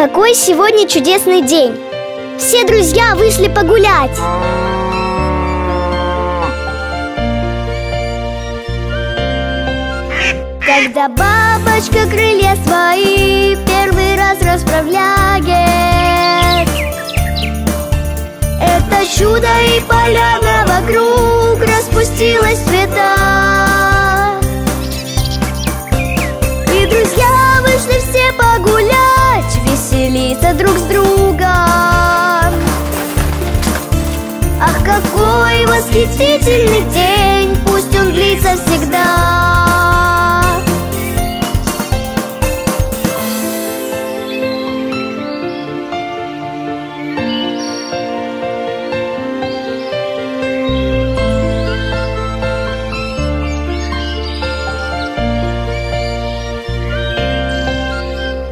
Какой сегодня чудесный день! Все друзья вышли погулять! Когда бабочка крылья свои первый раз расправляет Это чудо и поляна вокруг распустилась цвета восхитительный день, пусть он длится всегда.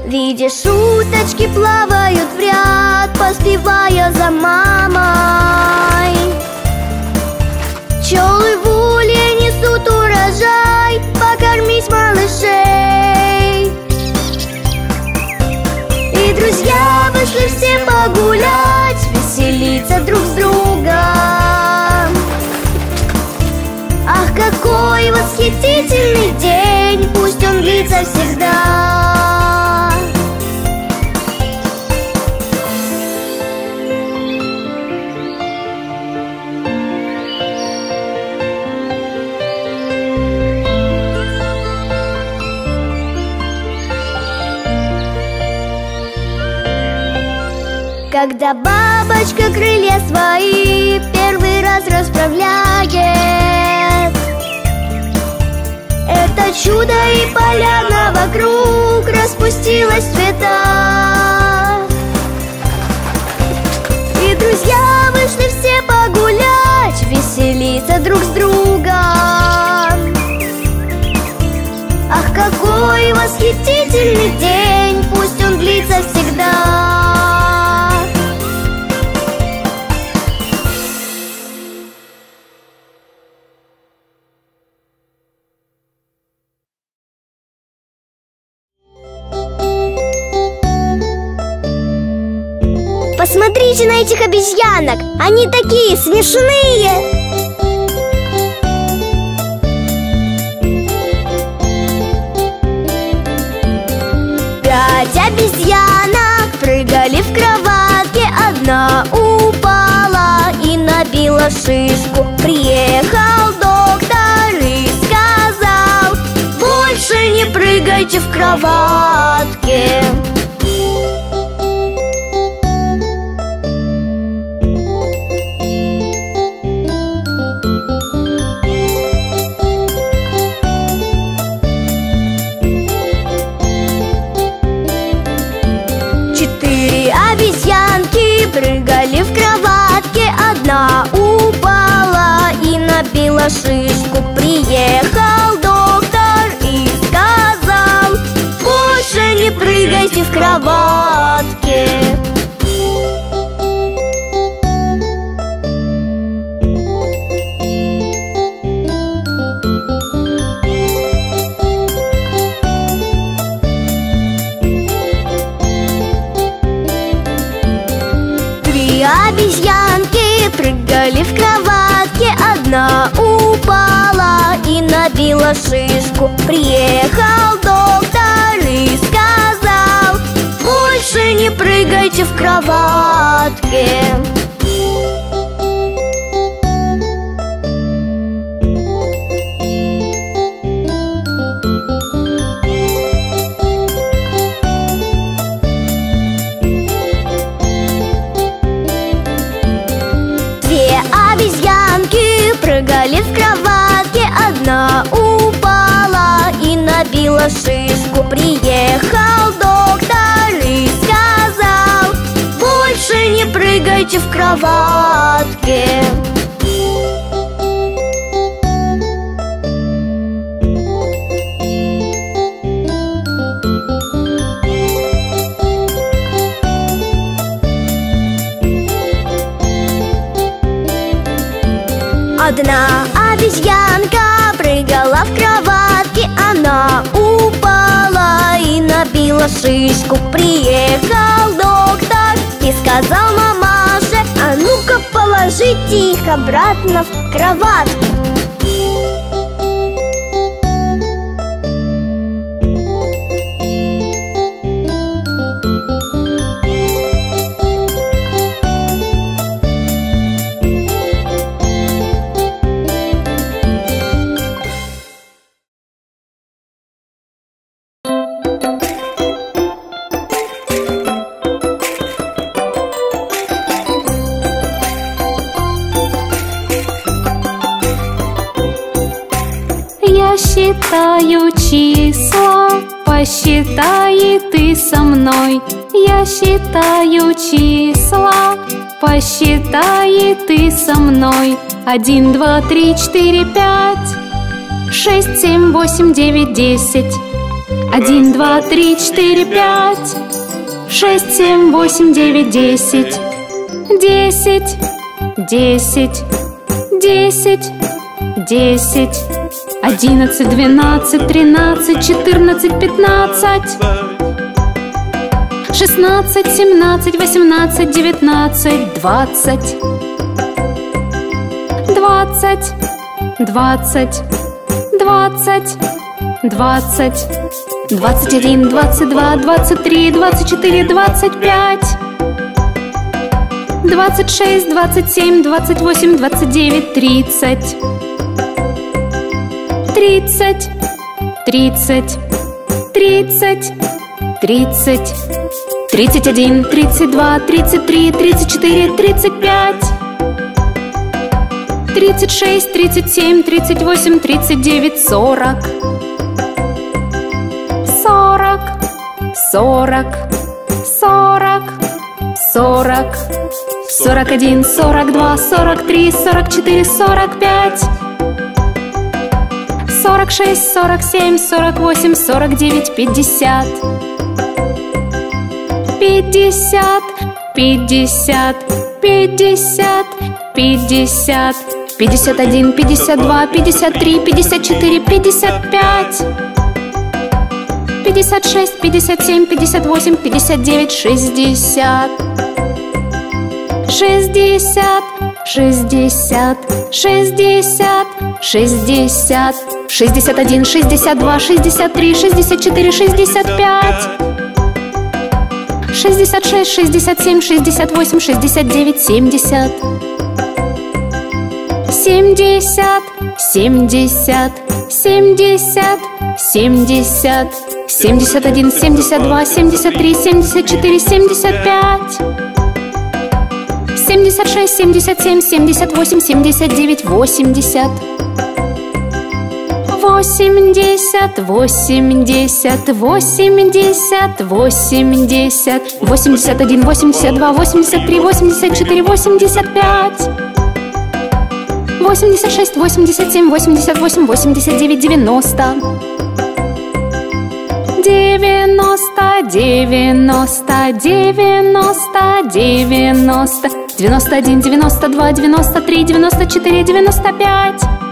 Видишь, уточки плавают в ряд, поспевая за мамой Пчелы в улье несут урожай, покормить малышей. И друзья вышли все погулять, веселиться друг с другом. Ах, какой восхитительный Когда бабочка крылья свои первый раз расправляет. Это чудо и поляна вокруг распустилась цвета И друзья вышли все погулять, веселиться друг с другом. Ах, какой восхитительный день, пусть он длится всегда Посмотрите на этих обезьянок, они такие смешные. Пять обезьянок прыгали в кроватке. Одна упала и набила шишку. Приехал доктор и сказал Больше не прыгайте в кроватке шишку Приехал доктор и сказал Больше не прыгайте в кроватке набила шишку Приехал доктор и сказал Больше не прыгайте в кроватке набила шишку. Приехал доктор и сказал Больше не прыгайте в кроватке Одна обезьянка лошишку Приехал доктор и сказал мамаше А ну-ка положите их обратно в кроватку мной. Я считаю числа Посчитай ты со мной. Один, два, три, четыре, пять Шесть, семь, восемь, девять, десять. Один, два, три, четыре, пять. Шесть, семь, восемь, девять, десять. Десять, десять, десять, десять. Одиннадцать, двенадцать, тринадцать, четырнадцать, пятнадцать Шестнадцать, семнадцать, восемнадцать, девятнадцать, двадцать. Двадцать, двадцать, двадцать, двадцать. Двадцать один, двадцать два, двадцать три, двадцать четыре, двадцать пять. Двадцать шесть, двадцать семь, двадцать восемь, двадцать девять, тридцать. Тридцать, тридцать, тридцать, тридцать, тридцать один, тридцать два, тридцать три, тридцать четыре, тридцать пять, тридцать шесть, тридцать семь, тридцать восемь, тридцать 31, сорок, сорок, сорок, сорок, сорок один, сорок два, сорок три, сорок четыре, сорок пять, сорок шесть, сорок семь, сорок восемь, сорок девять, пятьдесят пятьдесят, пятьдесят, пятьдесят, пятьдесят, пятьдесят один, пятьдесят два, пятьдесят три, пятьдесят четыре, пятьдесят пять. пятьдесят шесть пятьдесят семь пятьдесят восемь пятьдесят девять шестьдесят. Шестьдесят шестьдесят шестьдесят шестьдесят. Шестьдесят один шестьдесят два шестьдесят три шестьдесят четыре шестьдесят пять. 66, 67, 68, 69, 70 Семьдесят, семьдесят, семьдесят, семьдесят. Семьдесят один, семьдесят два, семьдесят три, семьдесят четыре, семьдесят пять. Семьдесят шесть, семьдесят семь, семьдесят восемь, семьдесят девять, восемьдесят восемьдесят, восемьдесят, восемьдесят Восемьдесят один, восемьдесят два, восемьдесят три, восемьдесят четыре, восемьдесят пять Восемьдесят шесть, восемьдесят семь, восемьдесят восемь, восемьдесят девять, девяносто Девяносто, девяносто, девяносто, девяносто Девяносто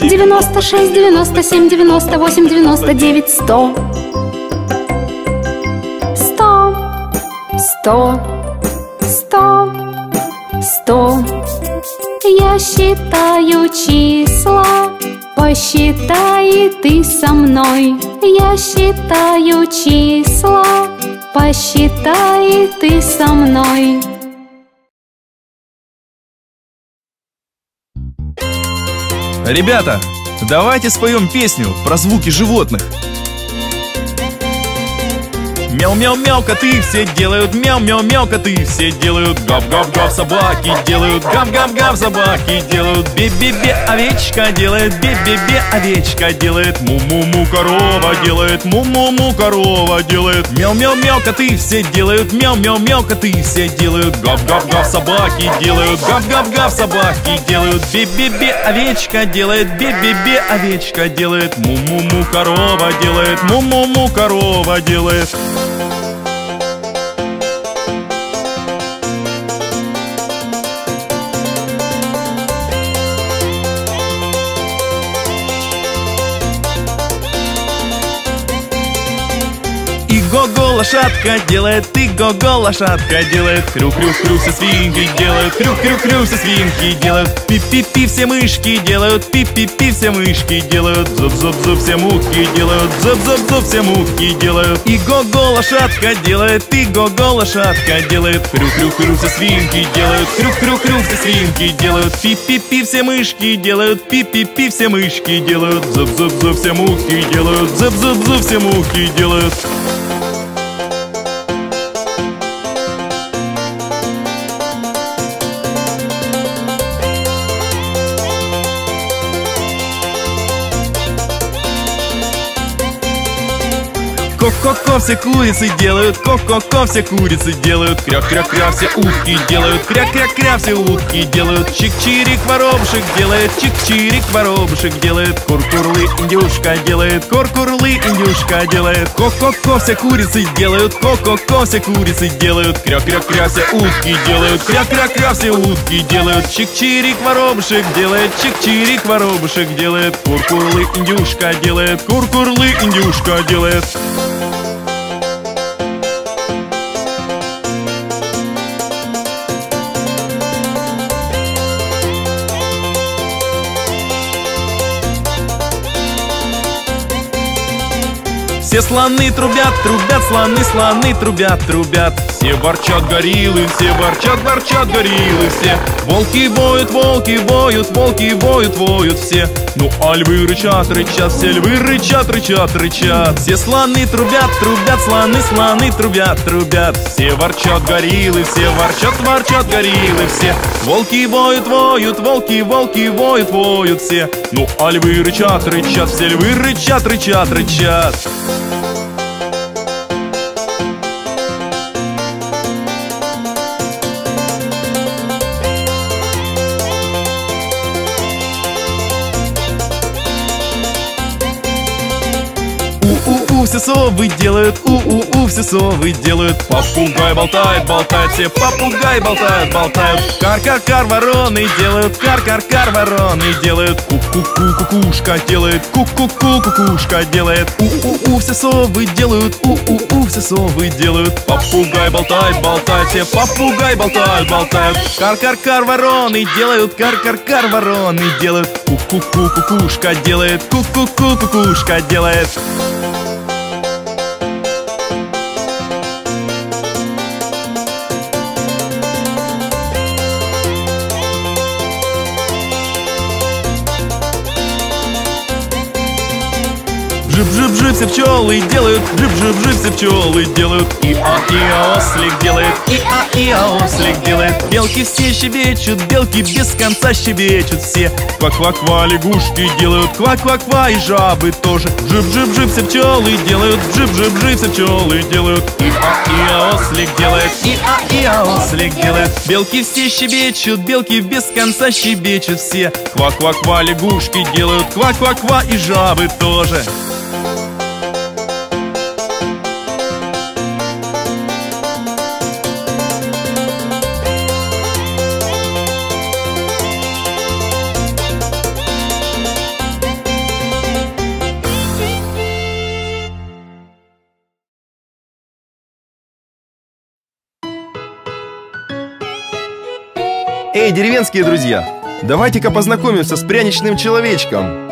один, девяносто два, девяносто три, девяносто четыре, девяносто пять Девяносто шесть, девяносто семь, девяносто восемь, девяносто девять, сто. Сто, сто, сто, сто. Я считаю числа Посчитай ты со мной. Я считаю числа Посчитай ты со мной Ребята, давайте споем песню про звуки животных. Мяу-мяу-мяу, коты все делают мяу-мяу-мяу, коты все делают гав-гав-гав, собаки делают гав-гав-гав, собаки делают бе-бе-бе, овечка делает бе-бе-бе, овечка делает му-му-му, корова делает му-му-му, корова делает мяу-мяу-мяу, коты все делают мяу-мяу-мяу, коты все делают гав-гав-гав, собаки делают гав-гав-гав, собаки делают бе-бе-бе, овечка делает бе-бе-бе, овечка делает му-му-му, корова делает му-му-му, корова делает го-го, лошадка делает, ты го-го, лошадка делает. Хрю-хрю-хрю, все свинки делают, хрю-хрю-хрю, все свинки делают. Пи-пи-пи, все мышки делают, пи-пи-пи, все мышки делают. Зуб-зуб-зуб, все мухи делают, зуб-зуб-зуб, все мухи делают. И го-го, лошадка делает, ты го-го, лошадка делает. Хрю-хрю-хрю, все свинки делают, хрю-хрю-хрю, все свинки делают. Пи-пи-пи, все мышки делают, пи-пи-пи, все мышки делают. Зуб-зуб-зуб, все мухи делают, зуб-зуб-зуб, все мухи делают. Ко-ко-ко, все курицы делают, ко-ко-ко, все курицы делают, кря-кря-кря, все утки делают, кря-кря-кря, все утки делают, чик-чирик, воробушек делает, чик-чирик, воробушек делает, кур-курлы, индюшка делает, кур-курлы, индюшка делает, ко-ко-ко, все курицы делают, ко-ко-ко, все курицы делают, кря-кря-кря, все утки делают, кря-кря-кря, все утки делают, чик-чирик, воробушек делает, чик-чирик, воробушек делает, кур-курлы, индюшка делает, кур-курлы, индюшка делает. Все слоны трубят, трубят, слоны, слоны трубят, трубят. Все ворчат гориллы, все ворчат, ворчат гориллы все. Волки воют, волки воют, волки воют, воют все Ну а львы рычат, рычат, все львы рычат, рычат, рычат. Все слоны трубят, трубят, слоны, слоны трубят, трубят. Все ворчат гориллы, все ворчат, ворчат гориллы все. Волки воют, воют, волки, волки воют, воют все. Ну а львы рычат, рычат, все львы рычат, рычат, рычат все совы делают, у-у-у, все совы делают Попугай болтает, болтает, все попугай болтают, болтают. Кар-кар-кар вороны делают, кар-кар-кар вороны делают. Ку-ку-ку, кукушка делает, ку-ку-ку, кукушка делает. У-у-у, все совы делают, у-у-у, все совы делают Попугай болтает, болтает, все попугай болтают, болтают. Кар-кар-кар вороны делают, кар-кар-кар вороны делают. Ку-ку-ку, кукушка делает, ку-ку-ку, кукушка делает Жип-жип-жип, все пчелы делают, жип-жип-жип, все пчелы делают. И-а-и-а, ослик делает, и-а-и-а, ослик делает. Белки все щебечут, белки без конца щебечут все. Ква-ква-ква, лягушки делают, ква-ква-ква, и жабы тоже. Жип-жип-жип, все пчелы делают, жип-жип-жип, все пчелы делают. И-а-и-а, ослик делает, и-а-и-а, ослик делает. Белки все щебечут, белки без конца щебечут все. Ква-ква-ква, лягушки делают, ква-ква-ква, и жабы тоже. Эй, деревенские друзья, давайте-ка познакомимся с пряничным человечком.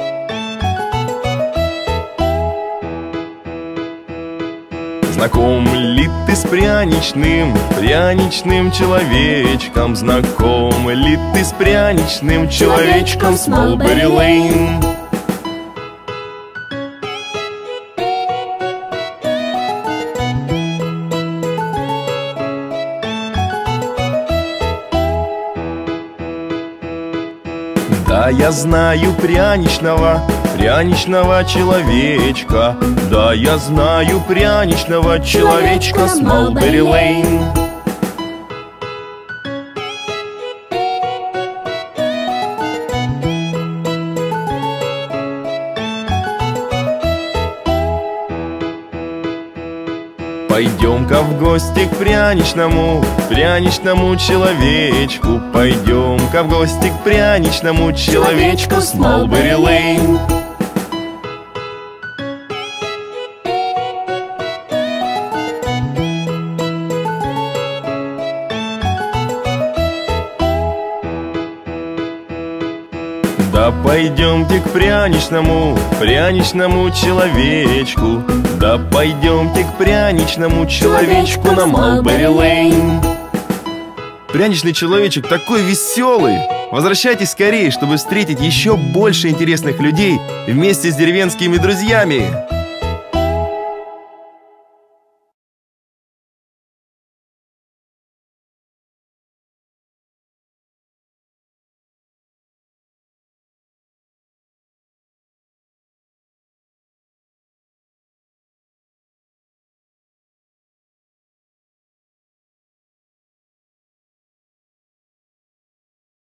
Знаком ли ты с пряничным, пряничным человечком? Знаком ли ты с пряничным человечком с Молбери Лейн? Да, я знаю пряничного, пряничного человечка. Да, я знаю пряничного человечка с Молбери Лейн Пойдем-ка в гости к пряничному, пряничному человечку. Пойдем-ка в гости к пряничному человечку с Молбери Лейн пойдемте к пряничному, пряничному человечку. Да пойдемте к пряничному человечку на Малбери Лейн. Пряничный человечек такой веселый. Возвращайтесь скорее, чтобы встретить еще больше интересных людей вместе с деревенскими друзьями